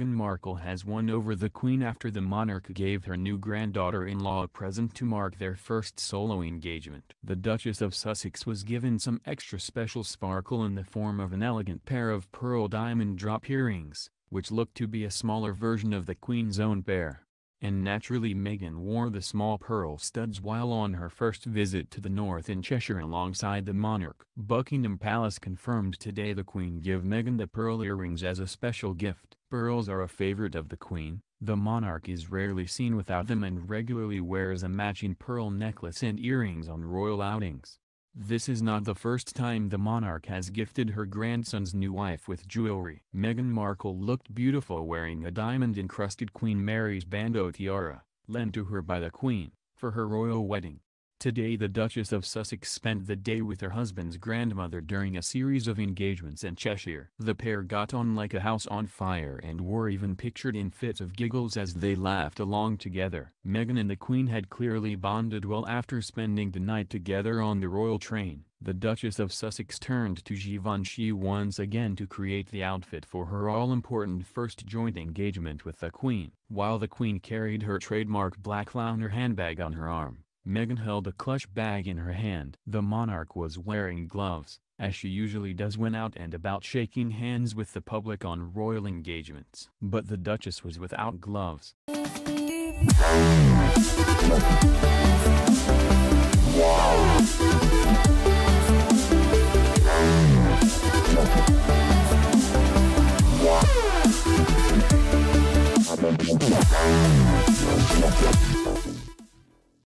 Markle has won over the Queen after the monarch gave her new granddaughter-in-law a present to mark their first solo engagement. The Duchess of Sussex was given some extra special sparkle in the form of an elegant pair of pearl diamond drop earrings, which looked to be a smaller version of the Queen's own pair and naturally Meghan wore the small pearl studs while on her first visit to the north in Cheshire alongside the monarch. Buckingham Palace confirmed today the Queen gave Meghan the pearl earrings as a special gift. Pearls are a favorite of the Queen, the monarch is rarely seen without them and regularly wears a matching pearl necklace and earrings on royal outings. This is not the first time the monarch has gifted her grandson's new wife with jewelry. Meghan Markle looked beautiful wearing a diamond-encrusted Queen Mary's bandeau tiara, lent to her by the Queen, for her royal wedding. Today the Duchess of Sussex spent the day with her husband's grandmother during a series of engagements in Cheshire. The pair got on like a house on fire and were even pictured in fits of giggles as they laughed along together. Meghan and the Queen had clearly bonded well after spending the night together on the royal train. The Duchess of Sussex turned to Givenchy once again to create the outfit for her all-important first joint engagement with the Queen. While the Queen carried her trademark black flannel handbag on her arm, Meghan held a clutch bag in her hand. The monarch was wearing gloves, as she usually does when out and about shaking hands with the public on royal engagements. But the Duchess was without gloves.